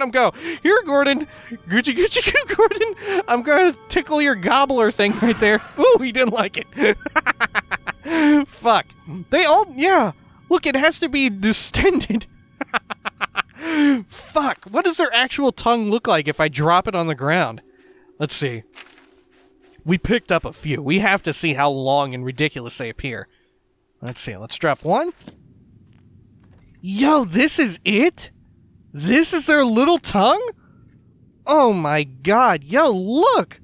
at him go. Here, Gordon. Gucci Gucci Goo, Gordon. I'm gonna tickle your gobbler thing right there. Ooh, he didn't like it. Fuck. They all, yeah. Look, it has to be distended. Fuck. What does their actual tongue look like if I drop it on the ground? Let's see. We picked up a few. We have to see how long and ridiculous they appear. Let's see. Let's drop one. Yo, this is it? This is their little tongue? Oh my god. Yo, look.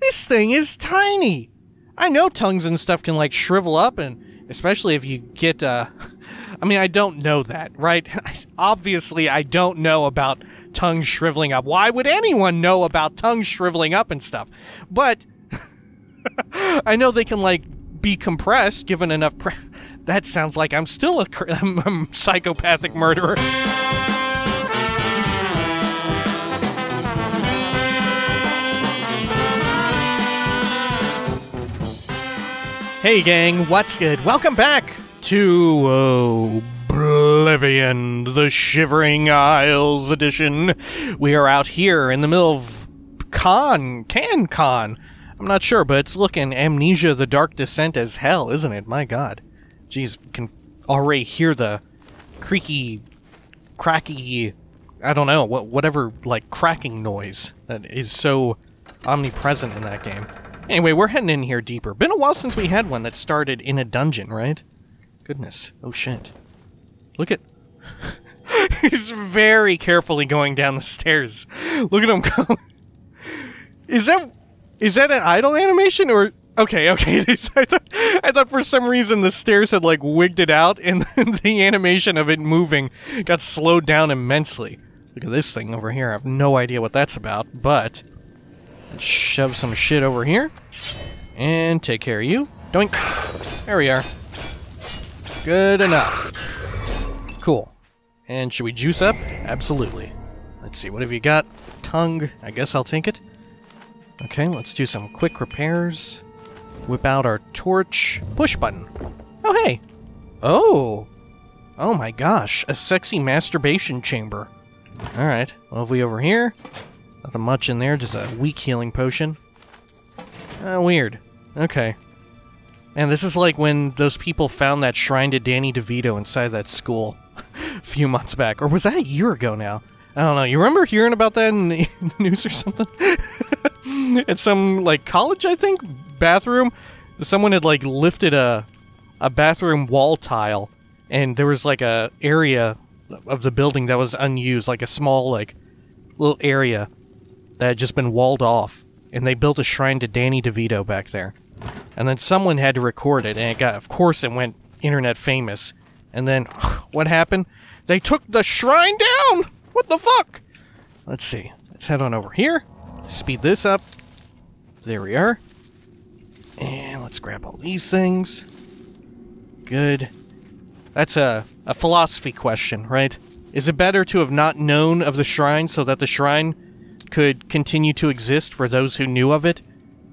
This thing is tiny. I know tongues and stuff can like shrivel up and especially if you get uh I mean, I don't know that, right? Obviously, I don't know about tongues shriveling up. Why would anyone know about tongues shriveling up and stuff? But I know they can like be compressed given enough that sounds like I'm still a, I'm a psychopathic murderer. Hey gang, what's good? Welcome back to Oblivion, the Shivering Isles edition. We are out here in the middle of Con, Can Con. I'm not sure, but it's looking Amnesia the Dark Descent as hell, isn't it? My god. Jeez, can already hear the creaky, cracky, I don't know, what whatever, like, cracking noise that is so omnipresent in that game. Anyway, we're heading in here deeper. Been a while since we had one that started in a dungeon, right? Goodness. Oh shit. Look at. He's very carefully going down the stairs. Look at him go. Is that. Is that an idle animation or. Okay, okay. I, thought, I thought for some reason the stairs had like wigged it out and the animation of it moving got slowed down immensely. Look at this thing over here. I have no idea what that's about, but shove some shit over here and take care of you. Doink. There we are. Good enough. Cool. And should we juice up? Absolutely. Let's see, what have you got? Tongue. I guess I'll take it. Okay, let's do some quick repairs. Whip out our torch. Push button. Oh, hey. Oh. Oh my gosh, a sexy masturbation chamber. Alright, what have we over here? Nothing much in there, just a weak healing potion. Uh, weird. Okay. And this is like when those people found that shrine to Danny DeVito inside that school a few months back. Or was that a year ago now? I don't know. You remember hearing about that in the news or something? At some, like, college, I think, bathroom? Someone had, like, lifted a, a bathroom wall tile, and there was, like, a area of the building that was unused, like a small, like, little area that had just been walled off, and they built a shrine to Danny DeVito back there. And then someone had to record it, and it got, of course, it went internet famous. And then, what happened? They took the shrine down! What the fuck? Let's see. Let's head on over here. Speed this up. There we are. And let's grab all these things. Good. That's a, a philosophy question, right? Is it better to have not known of the shrine so that the shrine could continue to exist for those who knew of it?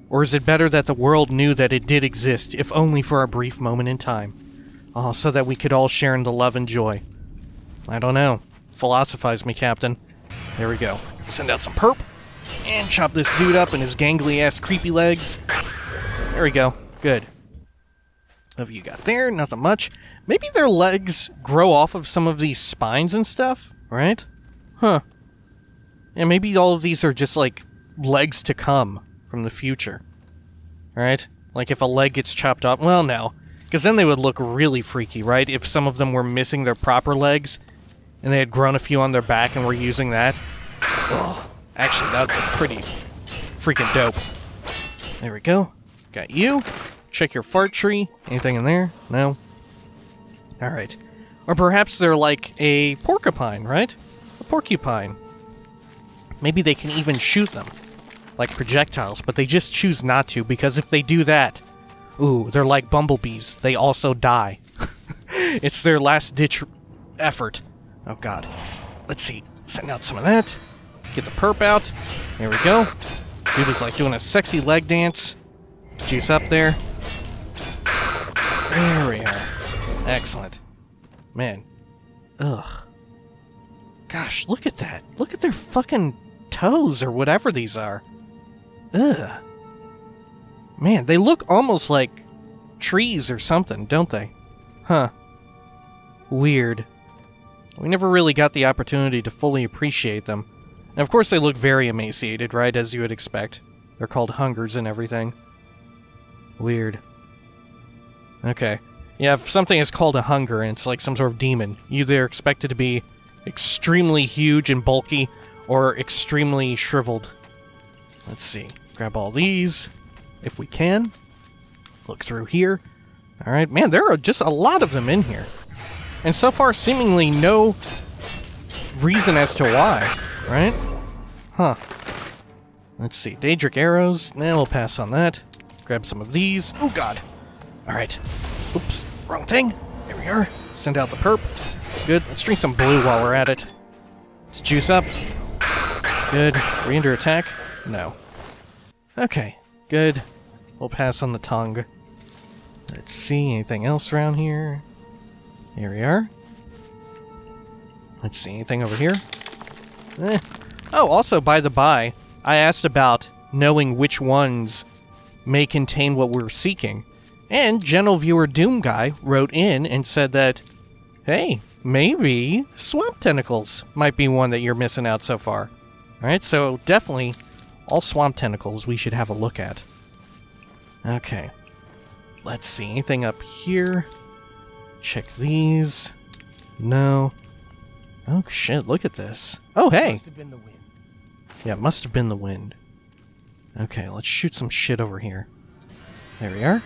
Or is it better that the world knew that it did exist, if only for a brief moment in time? Oh, so that we could all share in the love and joy. I don't know. Philosophize me, Captain. There we go. Send out some perp, and chop this dude up in his gangly ass creepy legs. There we go. Good. What have you got there? Nothing much. Maybe their legs grow off of some of these spines and stuff, right? Huh. And maybe all of these are just like legs to come from the future. Right? Like if a leg gets chopped off. Well, no. Because then they would look really freaky, right? If some of them were missing their proper legs and they had grown a few on their back and were using that. Oh, actually, that would be pretty freaking dope. There we go. Got you. Check your fart tree. Anything in there? No? Alright. Or perhaps they're like a porcupine, right? A porcupine. Maybe they can even shoot them, like projectiles, but they just choose not to because if they do that, ooh, they're like bumblebees. They also die. it's their last ditch effort. Oh god. Let's see. Send out some of that. Get the perp out. There we go. Dude is like doing a sexy leg dance. Juice up there. There we are. Excellent. Man. Ugh. Gosh, look at that. Look at their fucking toes or whatever these are. Ugh. Man, they look almost like trees or something, don't they? Huh. Weird. We never really got the opportunity to fully appreciate them. And of course, they look very emaciated, right? As you would expect. They're called hungers and everything. Weird. Okay. Yeah, if something is called a hunger and it's like some sort of demon, you either expect it to be extremely huge and bulky or extremely shriveled. Let's see. Grab all these if we can. Look through here. Alright, man, there are just a lot of them in here. And so far, seemingly no reason as to why, right? Huh. Let's see. Daedric arrows. Nah, we'll pass on that. Grab some of these. Oh, God. Alright. Oops. Wrong thing. There we are. Send out the perp. Good. Let's drink some blue while we're at it. Let's juice up. Good. Re under attack? No. Okay. Good. We'll pass on the tongue. Let's see. Anything else around here? Here we are. Let's see. Anything over here? Eh. Oh, also, by the by, I asked about knowing which ones may contain what we're seeking. And Gentle Viewer Doom Guy wrote in and said that, hey, maybe swamp tentacles might be one that you're missing out so far. Alright, so definitely all swamp tentacles we should have a look at. Okay. Let's see, anything up here? Check these. No. Oh shit, look at this. Oh hey! Yeah, it must have been the wind. Okay, let's shoot some shit over here. There we are.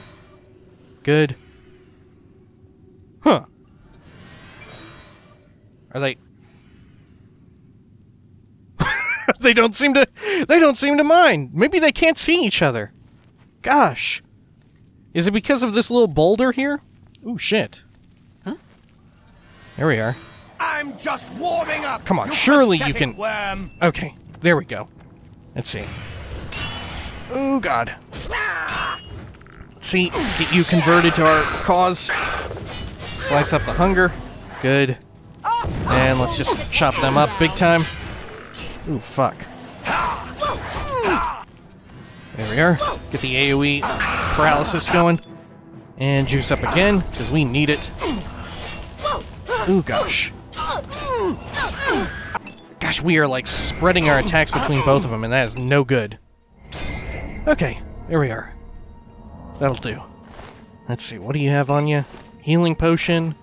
Good. Huh. Are they They don't seem to they don't seem to mind. Maybe they can't see each other. Gosh. Is it because of this little boulder here? Ooh shit. Huh? There we are. I'm just warming up. Come on, you surely you can Worm. Okay, there we go. Let's see. Oh god. Let's see, get you converted to our cause. Slice up the hunger. Good. And let's just chop them up big time. Ooh, fuck. There we are. Get the AoE paralysis going. And juice up again, because we need it. Ooh, gosh. Gosh, we are like spreading our attacks between both of them, and that is no good. Okay, there we are. That'll do. Let's see, what do you have on you? Healing potion.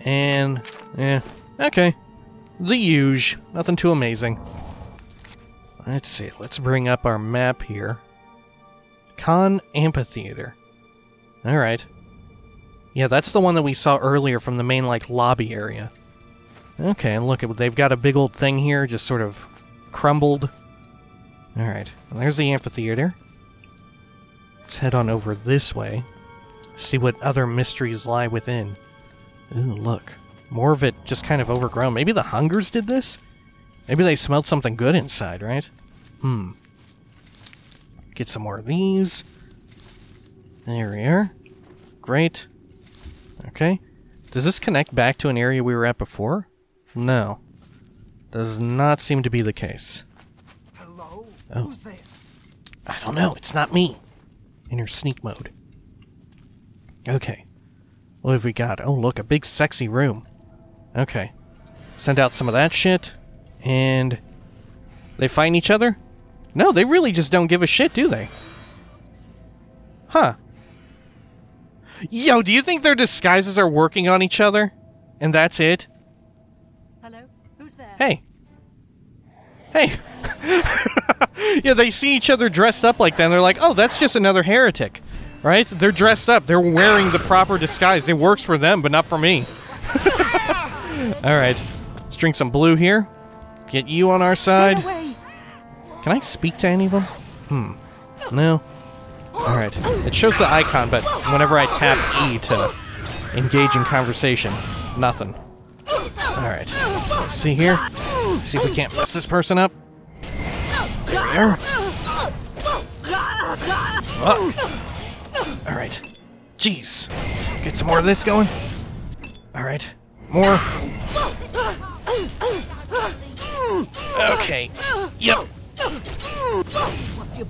And, yeah, okay. The huge. Nothing too amazing. Let's see, let's bring up our map here. Cann Amphitheater. Alright. Yeah, that's the one that we saw earlier from the main, like, lobby area. Okay, and look, they've got a big old thing here, just sort of crumbled. Alright, there's the amphitheater. Let's head on over this way. See what other mysteries lie within. Ooh, look. More of it just kind of overgrown. Maybe the Hungers did this? Maybe they smelled something good inside, right? Hmm. Get some more of these. There we are. Great. Okay. Does this connect back to an area we were at before? No. Does not seem to be the case. Hello? Oh. Who's there? I don't know. It's not me. In your sneak mode. Okay. What have we got? Oh, look, a big sexy room. Okay. Send out some of that shit. And. They find each other? No, they really just don't give a shit, do they? Huh. Yo, do you think their disguises are working on each other? And that's it? Hello? Who's there? Hey. Hey. yeah, they see each other dressed up like that and they're like, oh, that's just another heretic. Right? They're dressed up. They're wearing the proper disguise. It works for them, but not for me. Alright. Let's drink some blue here. Get you on our side. Can I speak to any of them? Hmm. No. Alright. It shows the icon, but whenever I tap E to engage in conversation, nothing. Alright. Let's see here. See if we can't mess this person up. There. Fuck. Alright. Jeez. Get some more of this going. Alright. More. Okay. Yep.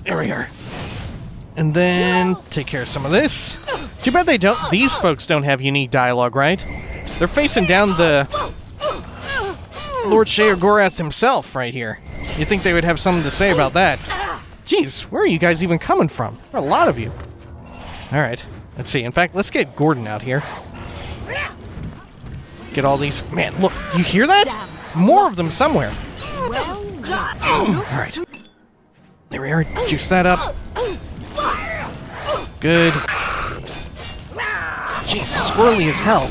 There we are. And then take care of some of this. Too bad they don't. These folks don't have unique dialogue, right? They're facing down the Lord Sheogorath himself right here. You think they would have something to say about that? Jeez, where are you guys even coming from? There are a lot of you. All right, let's see. In fact, let's get Gordon out here. Get all these. Man, look, you hear that? More of them somewhere. All right. There we are. Juice that up. Good. Jeez, squirrely as hell.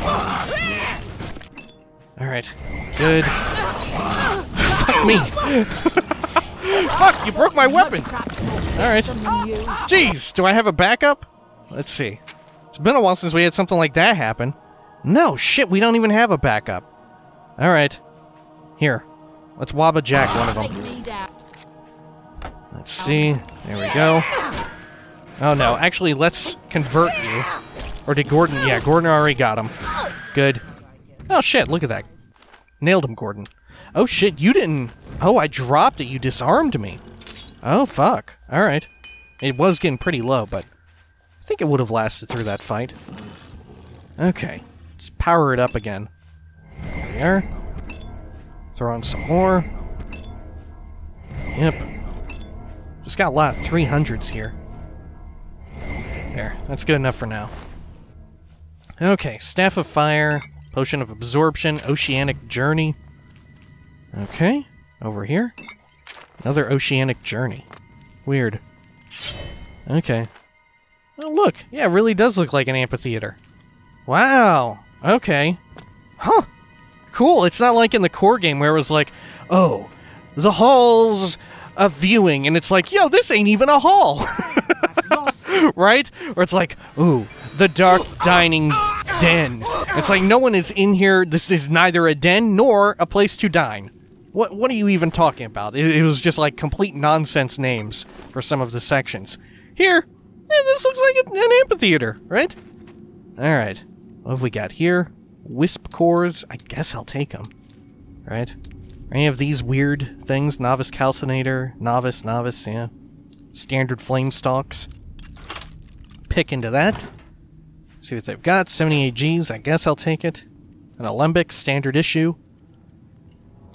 All right. Good. Fuck me. Fuck, you broke my weapon. All right. Jeez, do I have a backup? Let's see. It's been a while since we had something like that happen. No, shit, we don't even have a backup. All right. Here. Let's Wabbajack one of them. Take me down. Let's see. There we go. Oh no, actually, let's convert you. Or did Gordon? Yeah, Gordon already got him. Good. Oh shit, look at that. Nailed him, Gordon. Oh shit, you didn't. Oh, I dropped it. You disarmed me. Oh fuck. Alright. It was getting pretty low, but I think it would have lasted through that fight. Okay. Let's power it up again. There we are. Throw on some more. Yep. Just got a lot of 300s here. There, that's good enough for now. Okay, Staff of Fire, Potion of Absorption, Oceanic Journey. Okay, over here. Another Oceanic Journey. Weird. Okay. Oh, look. Yeah, it really does look like an amphitheater. Wow. Okay. Huh. Cool. It's not like in the core game where it was like, oh, the halls of viewing, and it's like, yo, this ain't even a hall. right? Or it's like, ooh, the dark dining den. It's like no one is in here. This is neither a den nor a place to dine. What what are you even talking about? It, it was just like complete nonsense names for some of the sections. Here, yeah, this looks like an an amphitheater, right? All right. What have we got here? Wisp cores. I guess I'll take them. Right? Any of these weird things? Novice calcinator, novice, novice, yeah. Standard flame stalks. Pick into that. See what they've got. 78 Gs, I guess I'll take it. An Alembic, standard issue.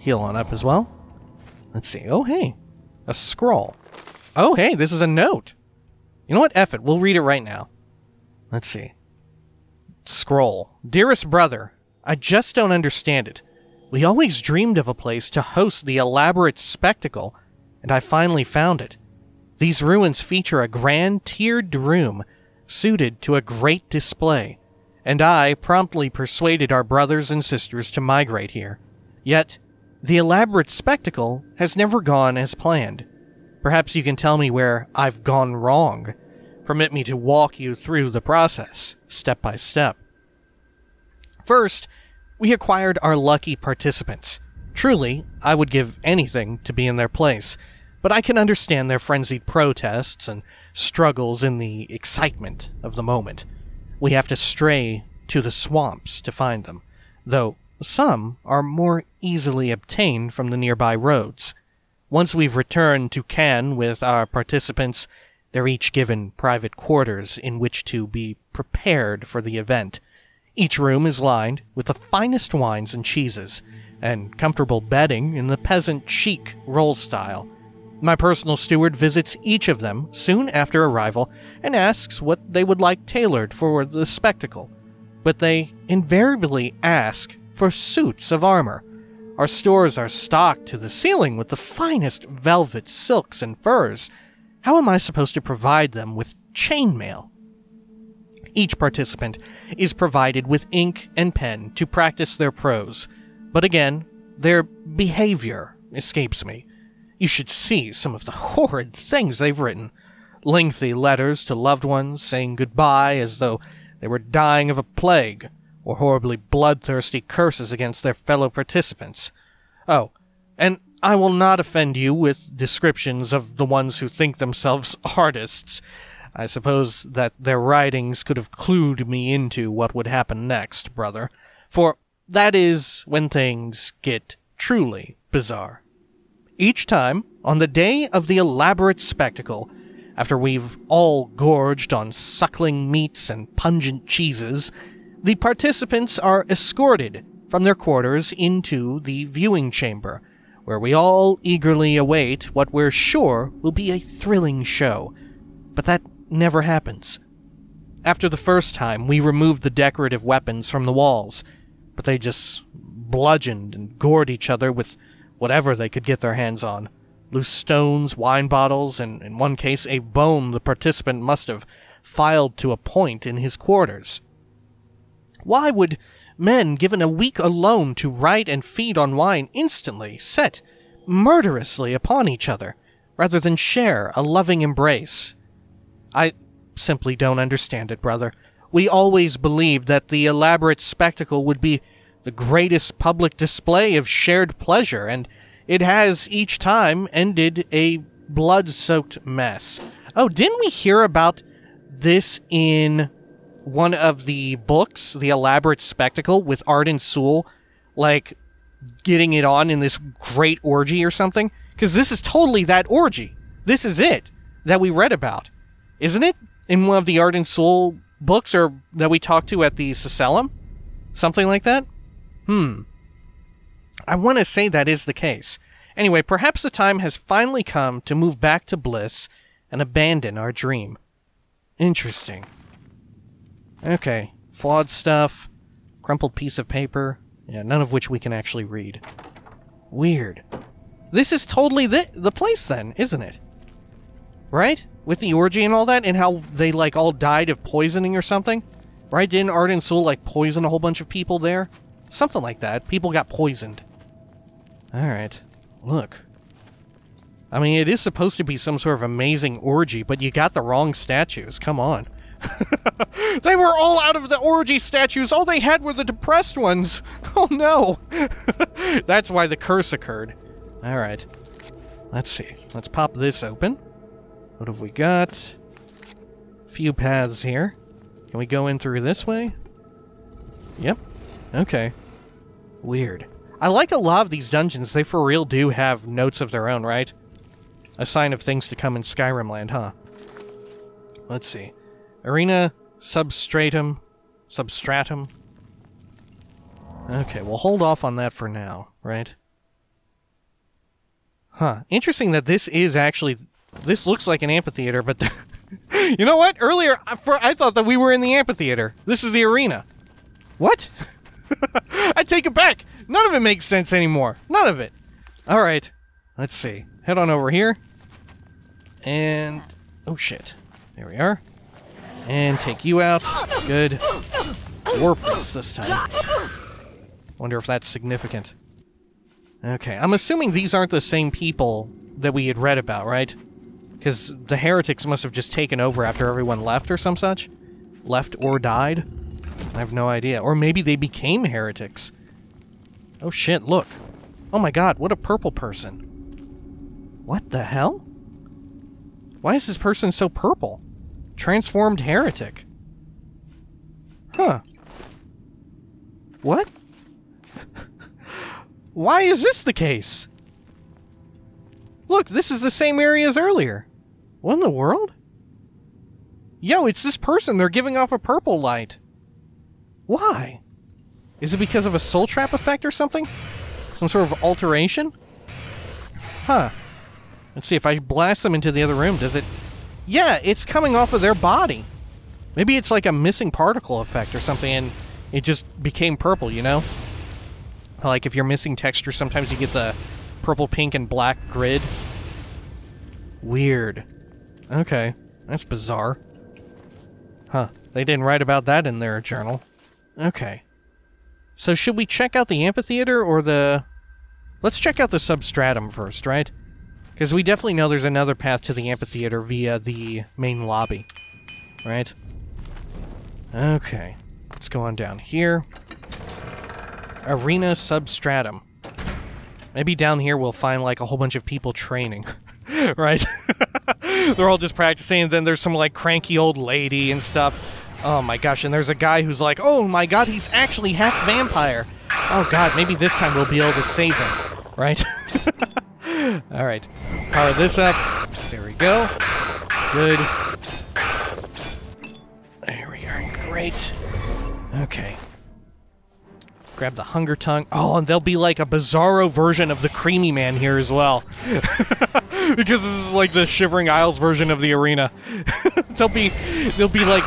Heal on up as well. Let's see. Oh, hey. A scroll. Oh, hey, this is a note. You know what? F it. We'll read it right now. Let's see. Scroll. Dearest brother, I just don't understand it. We always dreamed of a place to host the elaborate spectacle, and I finally found it. These ruins feature a grand tiered room suited to a great display, and I promptly persuaded our brothers and sisters to migrate here. Yet, the elaborate spectacle has never gone as planned. Perhaps you can tell me where I've gone wrong. Permit me to walk you through the process, step by step. First, we acquired our lucky participants. Truly, I would give anything to be in their place, but I can understand their frenzied protests and struggles in the excitement of the moment. We have to stray to the swamps to find them, though some are more easily obtained from the nearby roads. Once we've returned to Cann with our participants, they're each given private quarters in which to be prepared for the event. Each room is lined with the finest wines and cheeses, and comfortable bedding in the peasant chic roll style. My personal steward visits each of them soon after arrival and asks what they would like tailored for the spectacle. But they invariably ask for suits of armor. Our stores are stocked to the ceiling with the finest velvet, silks, and furs. How am I supposed to provide them with chainmail? Each participant is provided with ink and pen to practice their prose, but again, their behavior escapes me. You should see some of the horrid things they've written. Lengthy letters to loved ones saying goodbye as though they were dying of a plague, or horribly bloodthirsty curses against their fellow participants. Oh, and I will not offend you with descriptions of the ones who think themselves artists. I suppose that their writings could have clued me into what would happen next, brother, for that is when things get truly bizarre. Each time, on the day of the elaborate spectacle, after we've all gorged on suckling meats and pungent cheeses, the participants are escorted from their quarters into the viewing chamber, where we all eagerly await what we're sure will be a thrilling show. But that never happens. After the first time, we removed the decorative weapons from the walls, but they just bludgeoned and gored each other with whatever they could get their hands on loose stones, wine bottles, and in one case, a bone the participant must have filed to a point in his quarters. Why would men given a week alone to write and feed on wine instantly set murderously upon each other, rather than share a loving embrace? I simply don't understand it, brother. We always believed that the elaborate spectacle would be the greatest public display of shared pleasure, and it has each time ended a blood soaked mess. Oh, didn't we hear about this in one of the books, The Elaborate Spectacle, with Arden-Sul, like getting it on in this great orgy or something? Because this is totally that orgy. This is it that we read about, isn't it? In one of the Arden-Sul books or that we talked to at the Sacellum? Something like that? Hmm. I want to say that is the case. Anyway, perhaps the time has finally come to move back to bliss and abandon our dream. Interesting. Okay, flawed stuff, crumpled piece of paper, yeah, none of which we can actually read. Weird. This is totally the, the place then, isn't it? Right? With the orgy and all that, and how they, like, all died of poisoning or something? Right? Didn't Arden-Sul, like, poison a whole bunch of people there? Something like that. People got poisoned. Alright. Look. I mean, it is supposed to be some sort of amazing orgy, but you got the wrong statues. Come on. they were all out of the orgy statues. All they had were the depressed ones. Oh no. That's why the curse occurred. Alright. Let's see. Let's pop this open. What have we got? Few paths here. Can we go in through this way? Yep. Okay. Weird. I like a lot of these dungeons. They for real do have notes of their own, right? A sign of things to come in Skyrim land, huh? Let's see. Arena, substratum, substratum. Okay, we'll hold off on that for now, right? Huh. Interesting that this is actually... This looks like an amphitheater, but... you know what? Earlier, for, I thought that we were in the amphitheater. This is the arena. What? I take it back. None of it makes sense anymore. None of it. All right. Let's see. Head on over here. And oh shit. There we are. And take you out. Good. Warpress this time. Wonder if that's significant. Okay, I'm assuming these aren't the same people that we had read about, right? Because the heretics must have just taken over after everyone left or some such? Left or died? I have no idea. Or maybe they became heretics. Oh shit, look. Oh my god, what a purple person. What the hell? Why is this person so purple? Transformed heretic. Huh. What? Why is this the case? Look, this is the same area as earlier. What in the world? Yo, it's this person. They're giving off a purple light. Why? Is it because of a soul trap effect or something? Some sort of alteration? Huh. Let's see, if I blast them into the other room, does it... Yeah, it's coming off of their body. Maybe it's like a missing particle effect or something, and it just became purple, you know? Like if you're missing texture, sometimes you get the purple, pink, and black grid. Weird. Okay, that's bizarre. Huh, they didn't write about that in their journal. Okay. So should we check out the amphitheater or the... Let's check out the substratum first, right? Because we definitely know there's another path to the amphitheater via the main lobby. Right? Okay. Let's go on down here. Arena substratum. Maybe down here we'll find like a whole bunch of people training. right? They're all just practicing, and then there's some like cranky old lady and stuff. Oh my gosh, and there's a guy who's like, oh my god, he's actually half vampire. Oh god, maybe this time we'll be able to save him, right? All right. Power this up. There we go. Good. There we are. Great. Okay. Grab the hunger tongue. Oh, and there'll be like a bizarro version of the creamy man here as well. because this is like the Shivering Isles version of the arena. there'll be there'll be like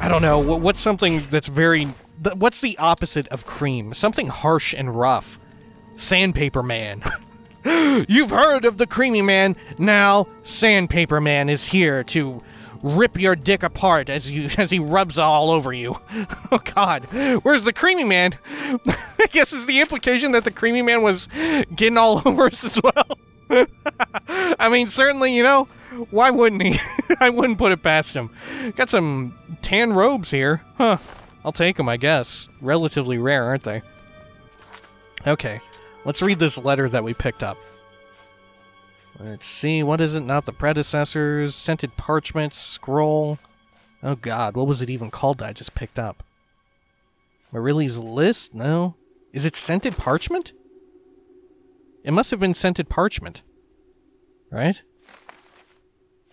I don't know, what's something that's very what's the opposite of cream? Something harsh and rough. Sandpaper man. You've heard of the creamy man. Now, Sandpaper Man is here to rip your dick apart as you as he rubs all over you. oh God, where's the creamy man? I guess is the implication that the creamy man was getting all over us as well. I mean, certainly, you know, why wouldn't he? I wouldn't put it past him. Got some tan robes here, huh? I'll take them, I guess. Relatively rare, aren't they? Okay, let's read this letter that we picked up. Let's see, what is it? Not the predecessors. Scented parchment, scroll. Oh god, what was it even called that I just picked up? Marili's list? No. Is it scented parchment? It must have been scented parchment. Right?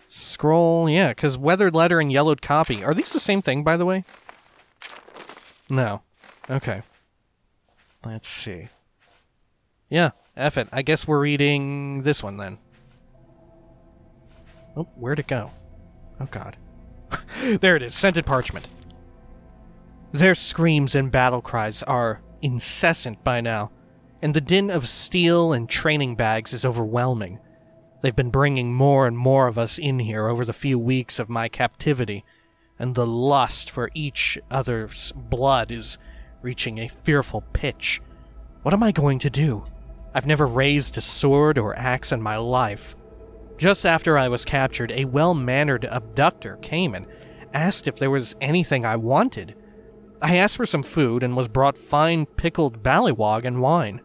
Scroll, yeah, because weathered letter and yellowed copy. Are these the same thing, by the way? No. Okay. Let's see. Yeah, F it. I guess we're reading this one then. Oh, where'd it go? Oh god. there it is, scented parchment. Their screams and battle cries are incessant by now, and the din of steel and training bags is overwhelming. They've been bringing more and more of us in here over the few weeks of my captivity, and the lust for each other's blood is reaching a fearful pitch. What am I going to do? I've never raised a sword or axe in my life. Just after I was captured, a well mannered abductor came and asked if there was anything I wanted. I asked for some food and was brought fine pickled baliwog and wine.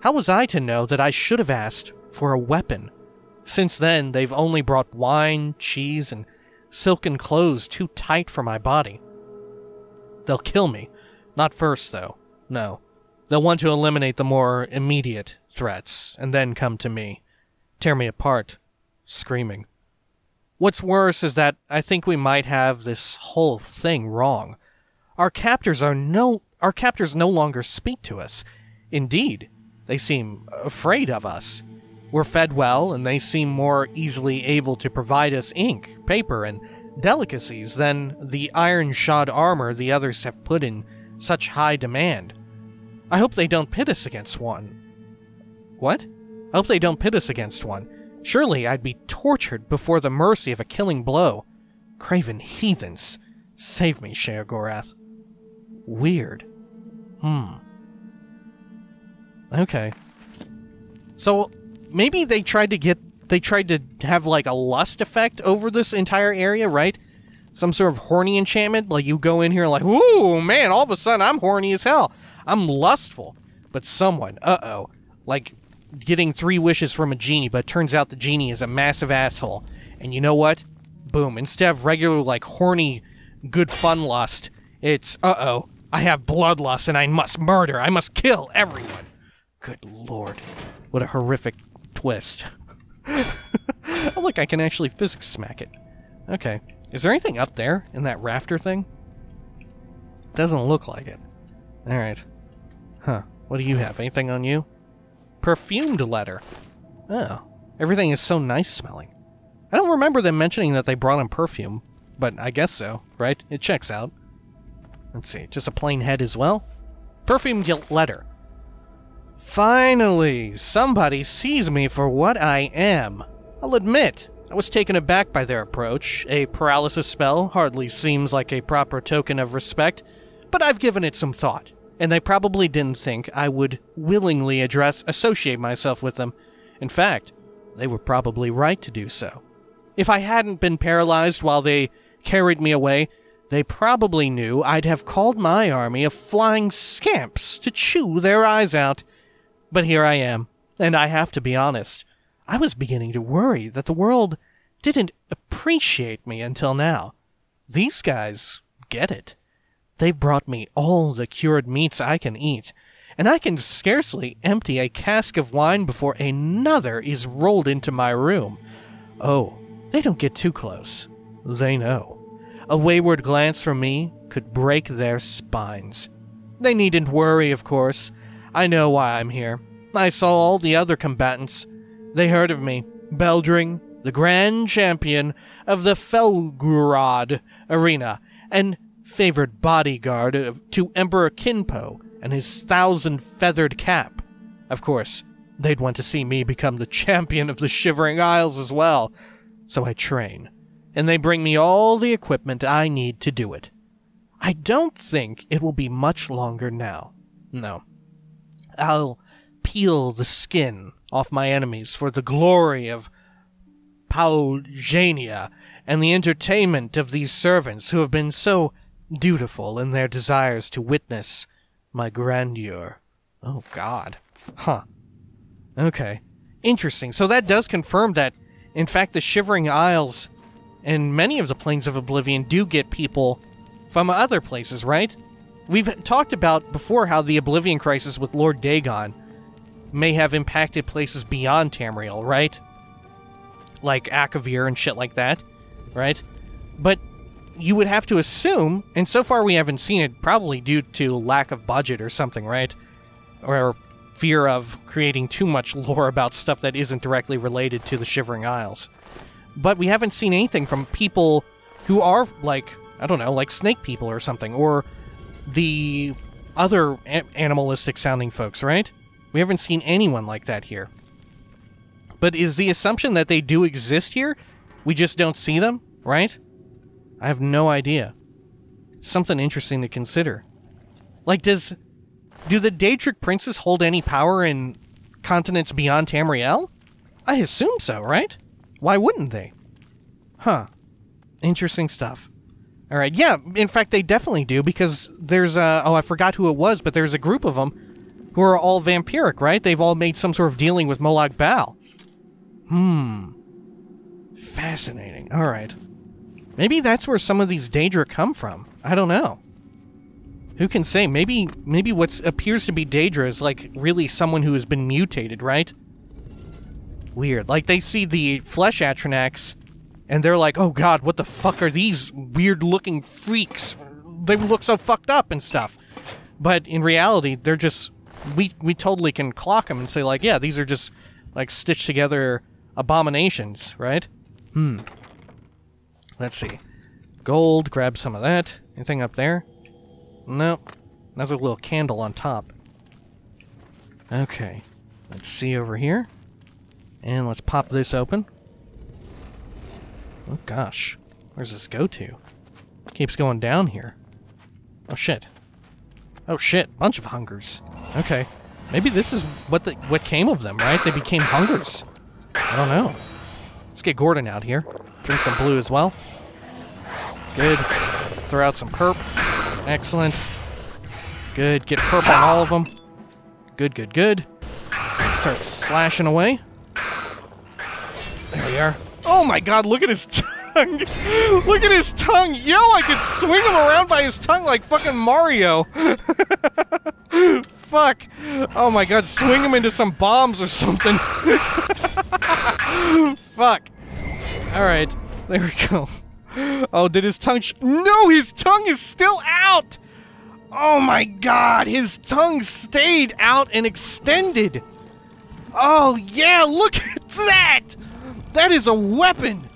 How was I to know that I should have asked for a weapon? Since then, they've only brought wine, cheese, and silken clothes too tight for my body. They'll kill me. Not first, though. No. They'll want to eliminate the more immediate threats, and then come to me. Tear me apart screaming. What's worse is that I think we might have this whole thing wrong. Our captors are no our captors no longer speak to us. Indeed, they seem afraid of us. We're fed well, and they seem more easily able to provide us ink, paper, and delicacies than the iron shod armor the others have put in such high demand. I hope they don't pit us against one. What? I hope they don't pit us against one. Surely I'd be tortured before the mercy of a killing blow. Craven heathens. Save me, Sheogorath. Weird. Hmm. Okay. So maybe they tried to get they tried to have like a lust effect over this entire area, right? Some sort of horny enchantment, like you go in here like, ooh man, all of a sudden I'm horny as hell. I'm lustful. But someone, uh oh, like getting three wishes from a genie, but turns out the genie is a massive asshole. And you know what? Boom. Instead of regular, like, horny, good fun lust, it's, uh oh, I have bloodlust and I must murder. I must kill everyone. Good lord. What a horrific twist. oh, look, I can actually physics smack it. Okay. Is there anything up there in that rafter thing? Doesn't look like it. Alright. Huh. What do you have? Anything on you? Perfumed letter. Oh, everything is so nice smelling. I don't remember them mentioning that they brought in perfume, but I guess so, right? It checks out. Let's see, just a plain head as well? Perfumed letter. Finally, somebody sees me for what I am. I'll admit, I was taken aback by their approach. A paralysis spell hardly seems like a proper token of respect, but I've given it some thought and they probably didn't think I would willingly address associate myself with them. In fact, they were probably right to do so. If I hadn't been paralyzed while they carried me away, they probably knew I'd have called my army of flying scamps to chew their eyes out. But here I am, and I have to be honest. I was beginning to worry that the world didn't appreciate me until now. These guys get it. They've brought me all the cured meats I can eat, and I can scarcely empty a cask of wine before another is rolled into my room. Oh, they don't get too close. They know. A wayward glance from me could break their spines. They needn't worry, of course. I know why I'm here. I saw all the other combatants. They heard of me. Beldring, the grand champion of the Felgurad arena, and favored bodyguard to Emperor Kinpo and his thousand feathered cap. Of course, they'd want to see me become the champion of the Shivering Isles as well, so I train, and they bring me all the equipment I need to do it. I don't think it will be much longer now. No. I'll peel the skin off my enemies for the glory of Paulgenia and the entertainment of these servants who have been so dutiful in their desires to witness my grandeur. Oh, God. Huh. Okay. Interesting. So that does confirm that, in fact, the Shivering Isles and many of the Planes of Oblivion do get people from other places, right? We've talked about before how the Oblivion Crisis with Lord Dagon may have impacted places beyond Tamriel, right? Like Akavir and shit like that, right? But you would have to assume, and so far we haven't seen it, probably due to lack of budget or something, right? Or fear of creating too much lore about stuff that isn't directly related to the Shivering Isles. But we haven't seen anything from people who are like, I don't know, like snake people or something, or the other animalistic sounding folks, right? We haven't seen anyone like that here. But is the assumption that they do exist here? We just don't see them, right? I have no idea. Something interesting to consider. Like, does. Do the Daedric princes hold any power in continents beyond Tamriel? I assume so, right? Why wouldn't they? Huh. Interesting stuff. All right. Yeah, in fact, they definitely do because there's a. Oh, I forgot who it was, but there's a group of them who are all vampiric, right? They've all made some sort of dealing with Molag Bal. Hmm. Fascinating. All right. Maybe that's where some of these Daedra come from. I don't know. Who can say? Maybe maybe what appears to be Daedra is like really someone who has been mutated, right? Weird. Like they see the flesh Atronachs and they're like, "Oh god, what the fuck are these weird-looking freaks? They look so fucked up and stuff." But in reality, they're just we we totally can clock them and say like, "Yeah, these are just like stitched together abominations, right?" Hmm. Let's see. Gold, grab some of that. Anything up there? Nope. Another little candle on top. Okay. Let's see over here. And let's pop this open. Oh gosh. Where's this go to? Keeps going down here. Oh shit. Oh shit. Bunch of hungers. Okay. Maybe this is what the what came of them, right? They became hungers. I don't know. Let's get Gordon out here. Drink some blue as well. Good. Throw out some perp. Excellent. Good. Get perp on all of them. Good, good, good. Start slashing away. There we are. Oh my god, look at his tongue. look at his tongue. Yo, I could swing him around by his tongue like fucking Mario. Fuck. Oh my god, swing him into some bombs or something. Fuck. Alright, there we go. Oh, did his tongue No, his tongue is still out! Oh my god, his tongue stayed out and extended! Oh yeah, look at that! That is a weapon!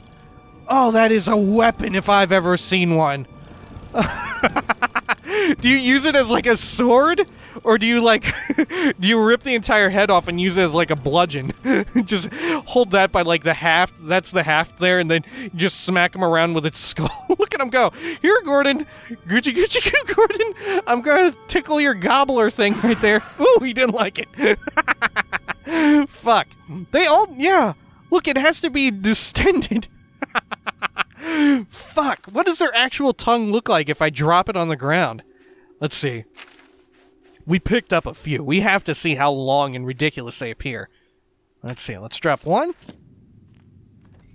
Oh, that is a weapon if I've ever seen one. do you use it as like a sword? Or do you like do you rip the entire head off and use it as like a bludgeon? just hold that by like the half. that's the half there, and then just smack him around with its skull. Look at him go. Here, Gordon. Gucci Gucci Goo Gordon. I'm gonna tickle your gobbler thing right there. Ooh, he didn't like it. Fuck. They all yeah. Look, it has to be distended. Fuck. What does their actual tongue look like if I drop it on the ground? Let's see. We picked up a few. We have to see how long and ridiculous they appear. Let's see. Let's drop one.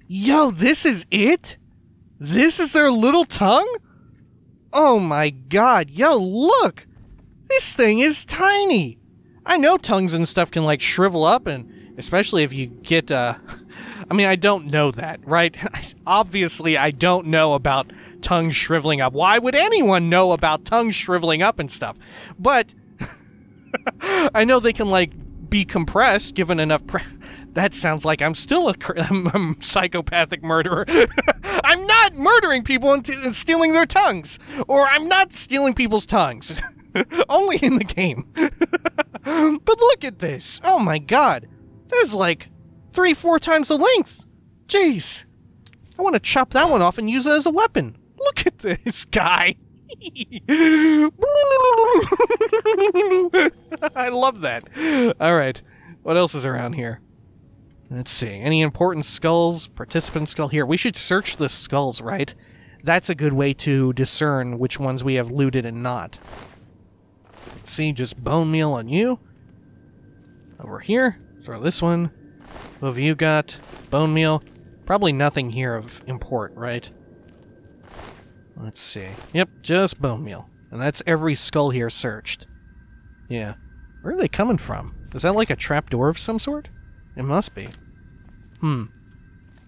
Yo, this is it? This is their little tongue? Oh my god. Yo, look. This thing is tiny. I know tongues and stuff can like shrivel up, and especially if you get. Uh, I mean, I don't know that, right? Obviously, I don't know about tongues shriveling up. Why would anyone know about tongues shriveling up and stuff? But I know they can like be compressed given enough. Pre- that sounds like I'm still a, a psychopathic murderer. I'm not murdering people and, and stealing their tongues, or I'm not stealing people's tongues. Only in the game. but look at this. Oh my god. There's like three, four times the length. Jeez. I want to chop that one off and use it as a weapon. Look at this guy. I love that. All right. What else is around here? Let's see. Any important skulls? Participant skull here. We should search the skulls, right? That's a good way to discern which ones we have looted and not. Let's see, just bone meal on you. Over here. Throw this one. What have you got? Bone meal. Probably nothing here of import, right? Let's see. Yep, just bone meal. And that's every skull here searched. Yeah. Where are they coming from? Is that like a trapdoor of some sort? It must be. Hmm.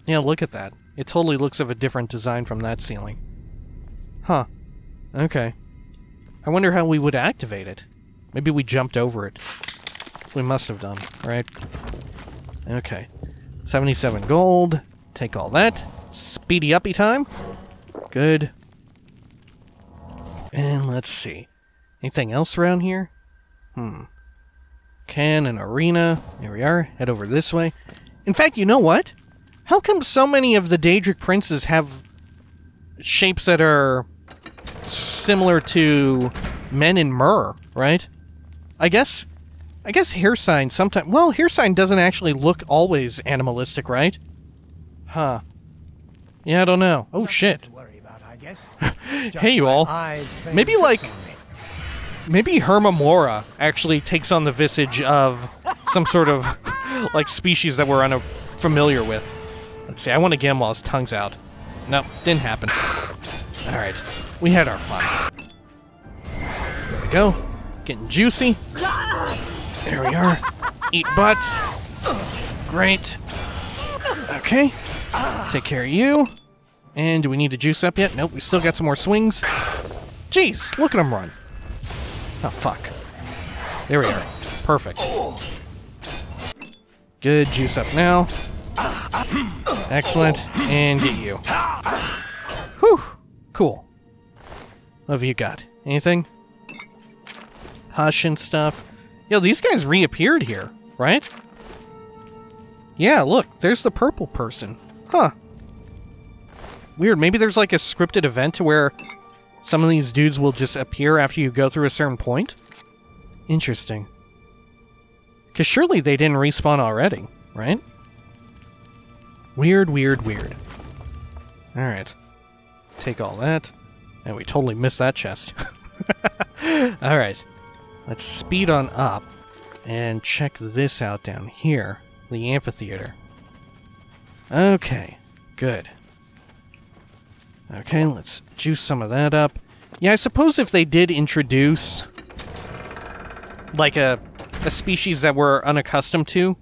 Yeah, look at that. It totally looks of a different design from that ceiling. Huh. Okay. I wonder how we would activate it. Maybe we jumped over it. We must have done, right? Okay. 77 gold. Take all that. Speedy uppy time. Good. And let's see. Anything else around here? Hmm. Can and arena. Here we are. Head over this way. In fact, you know what? How come so many of the Daedric princes have shapes that are similar to men in mer, right? I guess I guess Hircine sometimes well, Hircine doesn't actually look always animalistic, right? Huh. Yeah, I don't know. Oh shit. To worry about, I guess. Hey you all. Maybe, like- Maybe Hermaeus Mora actually takes on the visage of some sort of like species that we're unfamiliar with. Let's see, I want to get him while his tongue's out. Nope, didn't happen. Alright, we had our fun. There we go. Getting juicy. There we are. Eat butt. Great. Okay. Take care of you. And do we need to juice up yet? Nope, we still got some more swings. Jeez, look at him run. Oh, fuck. There we are. Perfect. Good, juice up now. Excellent. And get you. Whew. Cool. What have you got? Anything? Hush and stuff. Yo, these guys reappeared here, right? Yeah, look, there's the purple person. Huh. Weird, maybe there's like a scripted event to where some of these dudes will just appear after you go through a certain point? Interesting. Because surely they didn't respawn already, right? Weird, weird, weird. Alright. Take all that. And we totally missed that chest. Alright. Let's speed on up and check this out down here. The amphitheater. Okay. Good. Okay, let's juice some of that up. Yeah, I suppose if they did introduce like a a species that we're unaccustomed to,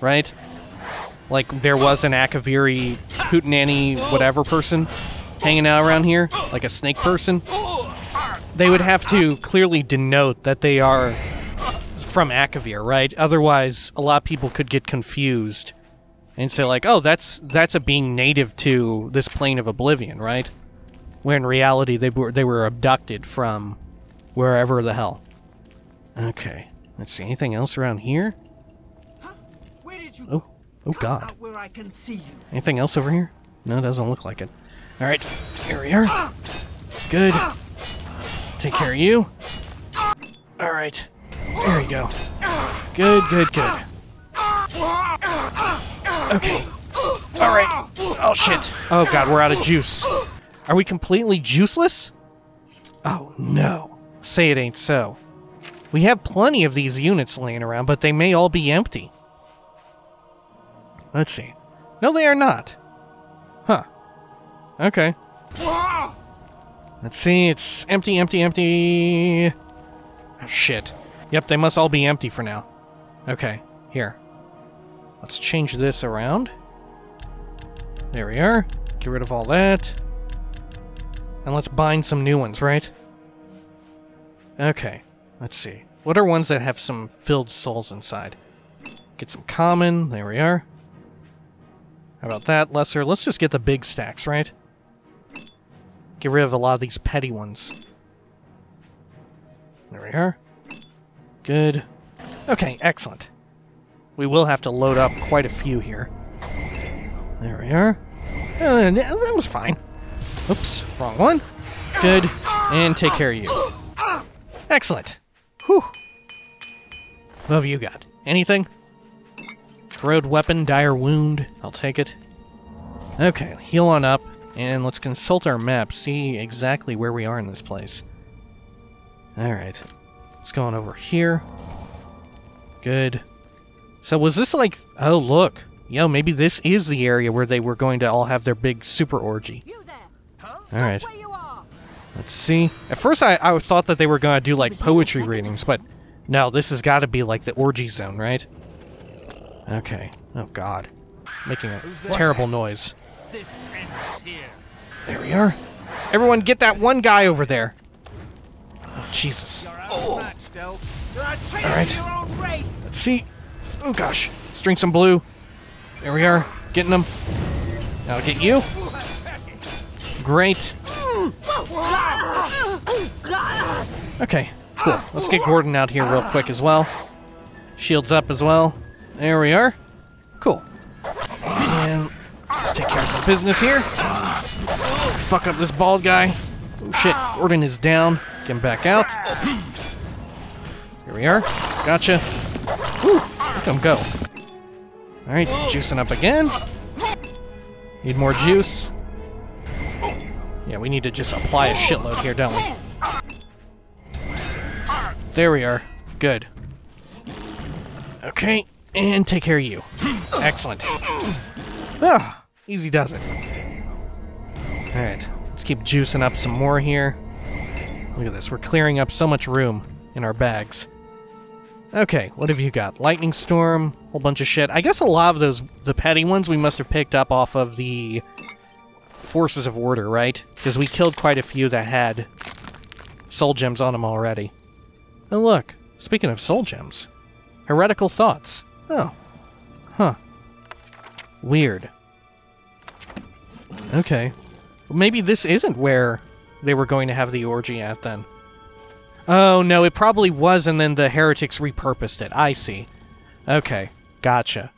right? Like there was an Akaviri hootenanny whatever person hanging out around here, like a snake person. They would have to clearly denote that they are from Akavir, right? Otherwise, a lot of people could get confused and say like, "Oh, that's that's a being native to this plane of oblivion," right? Where in reality they were they were abducted from wherever the hell. Okay, let's see anything else around here. Where did you Oh, oh God! where I can see you. Anything else over here? No, it doesn't look like it. All right, here we are. Good. Take care of you. All right, there you go. Good, good, good. Okay. All right. Oh shit. Oh god, we're out of juice. Are we completely juiceless? Oh no. Say it ain't so. We have plenty of these units laying around, but they may all be empty. Let's see. No, they are not. Huh. Okay. Let's see. It's empty, empty, empty. Oh, shit. Yep, they must all be empty for now. Okay, here. Let's change this around. There we are. Get rid of all that. And let's bind some new ones, right? Okay, let's see. What are ones that have some filled souls inside? Get some common. There we are. How about that? Lesser. Let's just get the big stacks, right? Get rid of a lot of these petty ones. There we are. Good. Okay, excellent. We will have to load up quite a few here. There we are. Uh, that was fine. Oops, wrong one. Good. And take care of you. Excellent. Whew. What have you got? Anything? Corrode weapon, dire wound. I'll take it. Okay, heal on up, and let's consult our map, see exactly where we are in this place. Alright. Let's go on over here. Good. So was this like... Oh, look. Yo, maybe this is the area where they were going to all have their big super orgy. You! All right. Where you are! Let's see. At first, I, I thought that they were going to do like poetry readings, but no, this has got to be like the orgy zone, right? Okay. Oh God, making a terrible noise. This ends here. There we are. Everyone, get that one guy over there. Oh, Jesus. You're outmatched, oh. Elf. You're a traitor All right. to your own race. Let's see. Oh gosh. Let's drink some blue. There we are. Getting them. I'll get you. Great. Okay, cool. Let's get Gordon out here real quick as well. Shields up as well. There we are. Cool. And let's take care of some business here. Fuck up this bald guy. Oh shit, Gordon is down. Get him back out. Here we are. Gotcha. Him go. Alright, juicing up again. Need more juice. Yeah, we need to just apply a shitload here, don't we? There we are. Good. Okay, and take care of you. Excellent. Ah, easy does it. Alright, let's keep juicing up some more here. Look at this, we're clearing up so much room in our bags. Okay, what have you got? Lightning storm, a whole bunch of shit. I guess a lot of those, the petty ones, we must have picked up off of the Forces of Order, right? Because we killed quite a few that had soul gems on them already. And look. Speaking of soul gems, heretical thoughts. Oh. Huh. Weird. Okay. Maybe this isn't where they were going to have the orgy at then. Oh, no, it probably was, and then the heretics repurposed it. I see. Okay. Gotcha.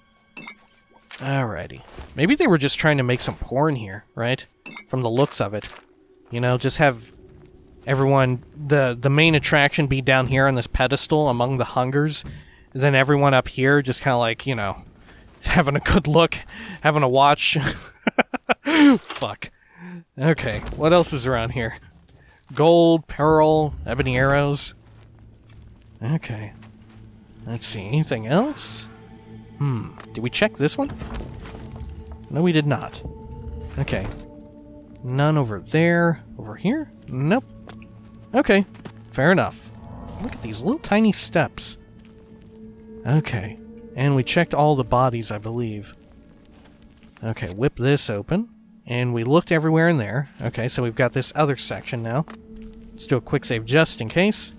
Alrighty. Maybe they were just trying to make some porn here, right? From the looks of it. You know, just have everyone the the main attraction be down here on this pedestal among the hungers then everyone up here just kind of like you know having a good look having a watch fuck okay what else is around here gold pearl ebony arrows. Okay. Let's see anything else? Hmm did we check this one? No we did not. Okay. None over there. Over here? Nope. Okay, fair enough. Look at these little tiny steps. Okay, and we checked all the bodies, I believe. Okay, whip this open. And we looked everywhere in there. Okay, so we've got this other section now. Let's do a quick save just in case.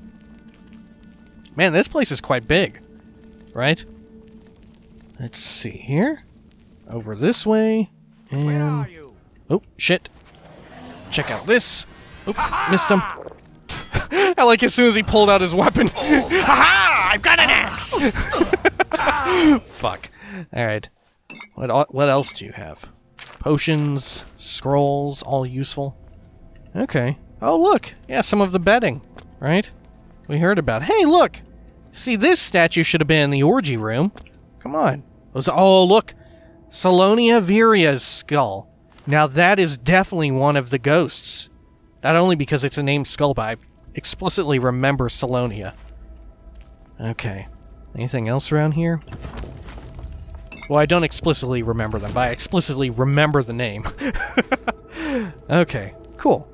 Man, this place is quite big, right? Let's see here. Over this way. And... Where are you? Oh, shit. Check out this. Oop, missed him. I like as soon as he pulled out his weapon. ha ha! I've got an axe! Fuck. Alright. What, what else do you have? Potions, scrolls, all useful. Okay. Oh, look. Yeah, some of the bedding, right? We heard about. Hey, look! See, this statue should have been in the orgy room. Come on. Those, oh, look! Salonia Viria's skull. Now, that is definitely one of the ghosts. Not only because it's a named skull, but I explicitly remember Salonia. Okay. Anything else around here? Well, I don't explicitly remember them, but I explicitly remember the name. okay, cool.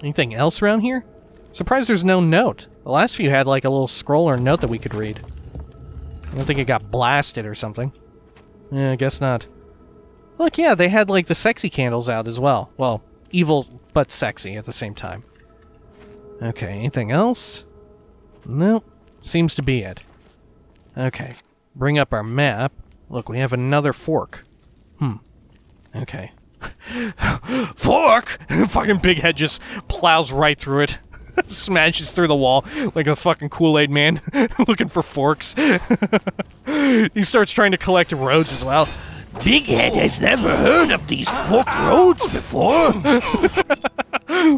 Anything else around here? Surprised there's no note. The last few had like a little scroll or note that we could read. I don't think it got blasted or something. Yeah, I guess not. Look, yeah, they had like the sexy candles out as well. Well, evil but sexy at the same time. Okay, anything else? Nope. Seems to be it. Okay. Bring up our map. Look, we have another fork. Hmm. Okay. fork! fucking big head just plows right through it. Smashes through the wall like a fucking Kool-Aid man looking for forks. he starts trying to collect roads as well. Big Head has never heard of these fork roads before.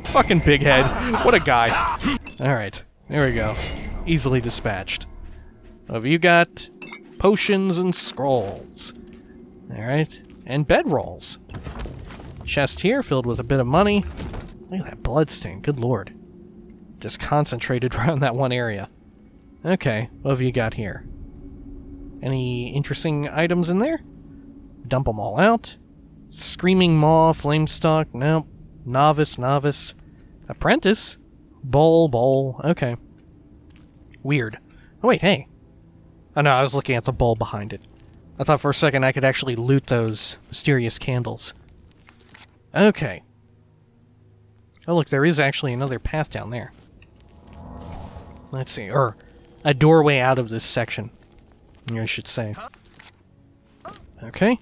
Fucking big head. What a guy. Alright, there we go. Easily dispatched. What have you got? Potions and scrolls. Alright, and bedrolls. Chest here filled with a bit of money. Look at that bloodstain, good lord. Just concentrated around that one area. Okay, what have you got here? Any interesting items in there? Dump them all out. Screaming Maw, Flamestalk, nope. Novice, Novice. Apprentice? Bowl, Bowl, okay. Weird. Oh wait, hey. Oh no, I was looking at the bowl behind it. I thought for a second I could actually loot those mysterious candles. Okay. Oh look, there is actually another path down there. Let's see, or a doorway out of this section. I should say. Okay.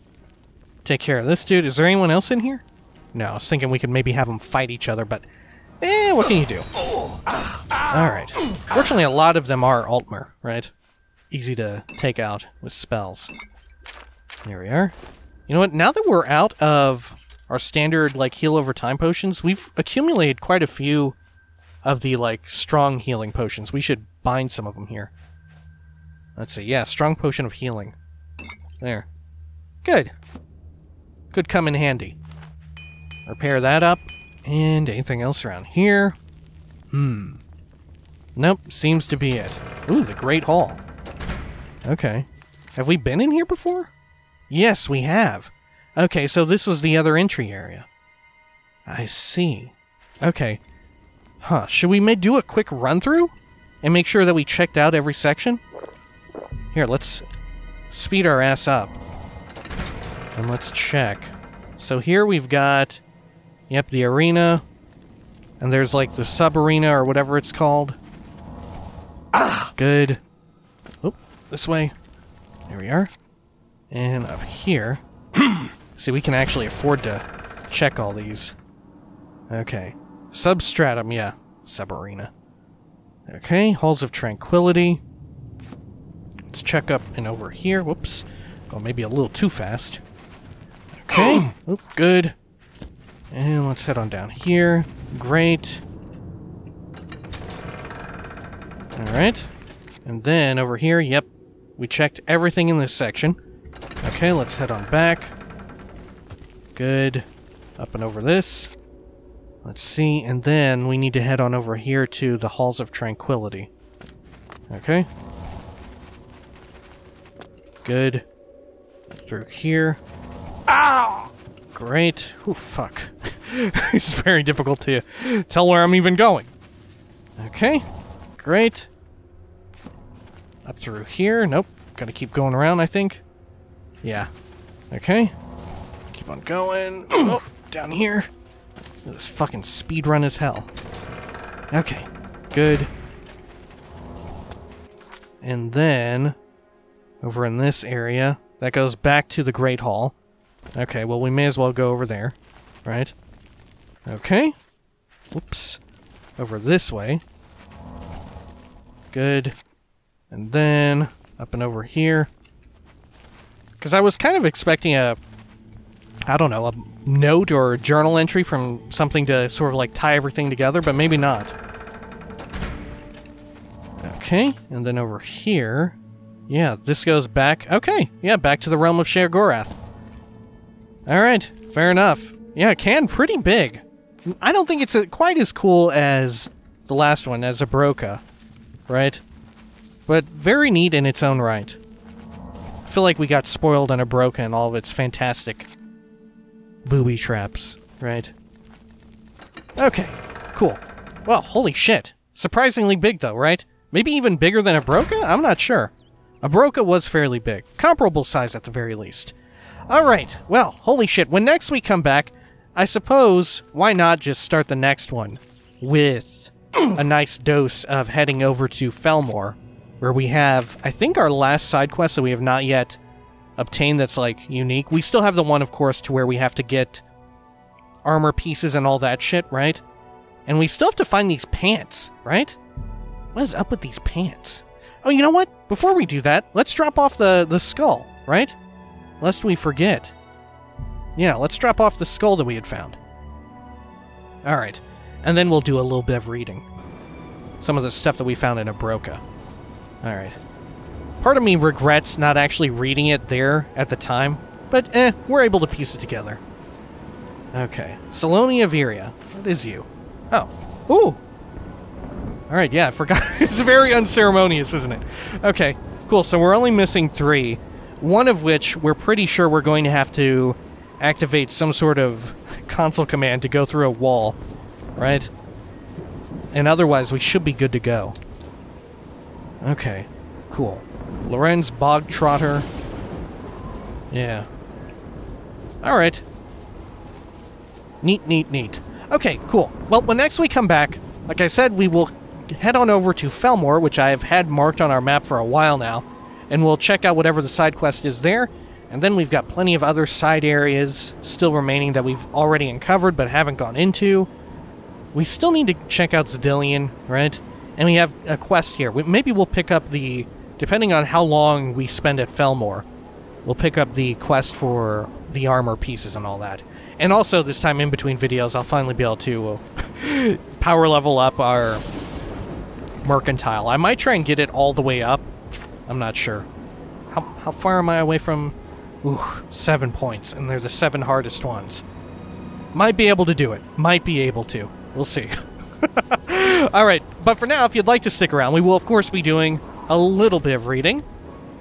Take care of this dude. Is there anyone else in here? No, I was thinking we could maybe have them fight each other, but... Eh, what can you do? Alright. Fortunately, a lot of them are Altmer, right? Easy to take out with spells. There we are. You know what? Now that we're out of our standard, like, heal over time potions, we've accumulated quite a few of the, like, strong healing potions. We should bind some of them here. Let's see. Yeah, strong potion of healing. There. Good. Could come in handy. Repair that up. And anything else around here? Hmm. Nope, seems to be it. Ooh, the Great Hall. Okay. Have we been in here before? Yes, we have. Okay, so this was the other entry area. I see. Okay. Huh, should we do a quick run through? And make sure that we checked out every section? Here, let's speed our ass up. And let's check. So here we've got, yep, the arena. And there's like the sub arena or whatever it's called. Ah! Good. This way. There we are. And up here. See, we can actually afford to check all these. Okay. Substratum, yeah. Sub arena. Okay, Halls of Tranquility. Let's check up and over here. Whoops. Oh, maybe a little too fast. Okay. Oop, good. And let's head on down here. Great. Alright. And then over here, yep, we checked everything in this section. Okay, let's head on back. Good. Up and over this. Let's see, and then we need to head on over here to the Halls of Tranquility. Okay. Good. Through here. Ow! Great. Oh, fuck. it's very difficult to tell where I'm even going. Okay. Great. Up through here. Nope. Gotta keep going around, I think. Yeah. Okay. Keep on going. oh, down here. This fucking speed run as hell. Okay. Good. And then, over in this area, that goes back to the Great Hall. Okay, well, we may as well go over there, right? Okay. Whoops. Over this way. Good. And then up and over here. Because I was kind of expecting a, I don't know, a note or a journal entry from something to sort of like tie everything together, but maybe not. Okay, and then over here, yeah, this goes back. Okay, yeah, back to the realm of Sheogorath. All right, fair enough. Yeah, Cann pretty big. I don't think it's a, quite as cool as the last one, as a Abroka, right? But very neat in its own right. I feel like we got spoiled on Abroka and all of its fantastic booby traps, right? Okay, cool. Well, holy shit. Surprisingly big, though, right? Maybe even bigger than a Broca? I'm not sure. A Broca was fairly big. Comparable size at the very least. Alright, well, holy shit. When next we come back, I suppose, why not just start the next one with a nice dose of heading over to Fellmoor, where we have, I think, our last side quest that we have not yet obtained that's, like, unique. We still have the one, of course, to where we have to get armor pieces and all that shit, right? And we still have to find these pants, right? What is up with these pants? Oh, you know what? Before we do that, let's drop off the, the skull, right? Lest we forget. Yeah, let's drop off the skull that we had found. Alright. And then we'll do a little bit of reading. Some of the stuff that we found in Abroka. Alright. Part of me regrets not actually reading it there at the time, but eh, we're able to piece it together. Okay. Salonia Viria. What is you? Oh. Ooh! Alright, yeah, I forgot. it's very unceremonious, isn't it? Okay, cool. So we're only missing three. One of which we're pretty sure we're going to have to activate some sort of console command to go through a wall, right? And otherwise, we should be good to go. Okay, cool. Lorenz Bog Trotter. Yeah. Alright. Neat, neat, neat. Okay, cool. Well, when next we come back, like I said, we will head on over to Fellmoor, which I have had marked on our map for a while now, and we'll check out whatever the side quest is there. And then we've got plenty of other side areas still remaining that we've already uncovered but haven't gone into. We still need to check out Xedilian, right? And we have a quest here. We, maybe we'll pick up the, depending on how long we spend at Fellmoor, we'll pick up the quest for the armor pieces and all that. And also, this time in between videos, I'll finally be able to power level up our mercantile. I might try and get it all the way up. I'm not sure. How, how far am I away from... Ooh, seven points, and they're the seven hardest ones. Might be able to do it. Might be able to. We'll see. Alright, but for now, if you'd like to stick around, we will, of course, be doing a little bit of reading.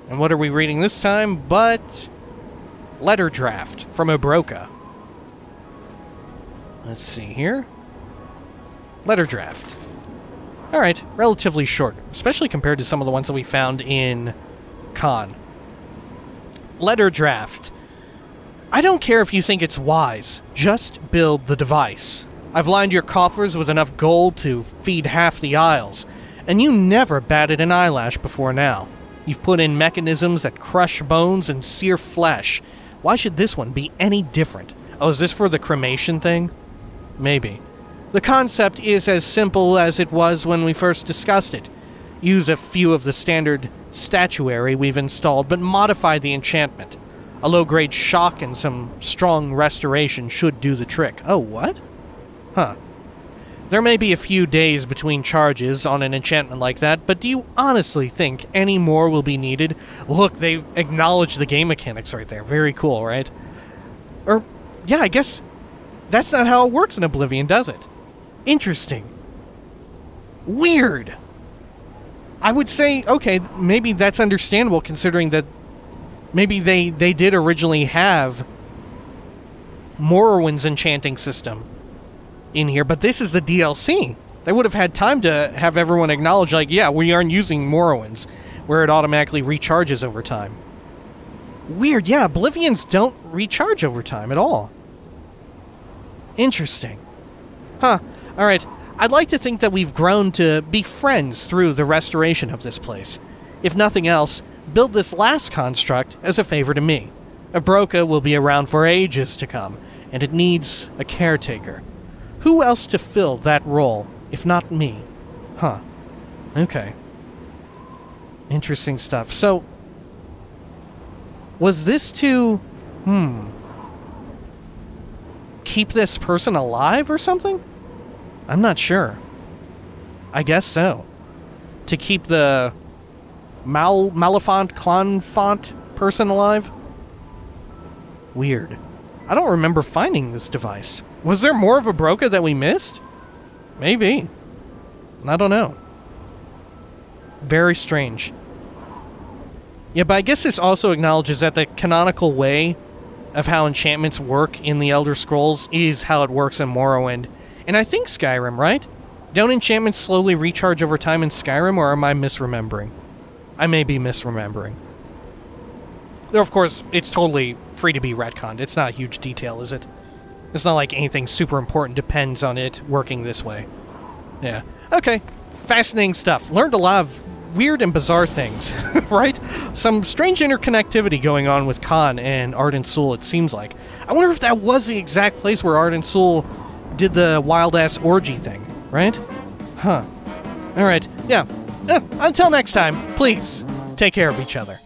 And what are we reading this time? But... Letter Draft from Obroka. Let's see here. Letter Draft. Alright, relatively short, especially compared to some of the ones that we found in Cann. Letter Draft. I don't care if you think it's wise, just build the device. I've lined your coffers with enough gold to feed half the isles, and you never batted an eyelash before now. You've put in mechanisms that crush bones and sear flesh. Why should this one be any different? Oh, is this for the cremation thing? Maybe. The concept is as simple as it was when we first discussed it. Use a few of the standard statuary we've installed, but modify the enchantment. A low grade shock and some strong restoration should do the trick. Oh, what? Huh. There may be a few days between charges on an enchantment like that, but do you honestly think any more will be needed? Look, they acknowledge the game mechanics right there. Very cool, right? Or, yeah, I guess that's not how it works in Oblivion, does it? Interesting. Weird. I would say, okay, maybe that's understandable considering that maybe they, they did originally have Morrowind's enchanting system in here, but this is the DLC. They would have had time to have everyone acknowledge, like, yeah, we aren't using Morrowind's, where it automatically recharges over time. Weird, yeah, Oblivions don't recharge over time at all. Interesting. Huh. Alright, I'd like to think that we've grown to be friends through the restoration of this place. If nothing else, build this last construct as a favor to me. Abroka will be around for ages to come, and it needs a caretaker. Who else to fill that role, if not me? Huh. Okay. Interesting stuff. So, was this to. Hmm. Keep this person alive or something? I'm not sure. I guess so. To keep the Mal Malafont Clonfont person alive? Weird. I don't remember finding this device. Was there more of a Broca that we missed? Maybe. I don't know. Very strange. Yeah, but I guess this also acknowledges that the canonical way of how enchantments work in the Elder Scrolls is how it works in Morrowind. And I think Skyrim, right? Don't enchantments slowly recharge over time in Skyrim, or am I misremembering? I may be misremembering. Though, of course, it's totally free to be retconned. It's not a huge detail, is it? It's not like anything super important depends on it working this way. Yeah. Okay. Fascinating stuff. Learned a lot of weird and bizarre things, right? Some strange interconnectivity going on with Cann and Arden-Sul, it seems like. I wonder if that was the exact place where Arden-Sul did the wild ass orgy thing, right? Huh. Alright, yeah. Eh, until next time, please take care of each other.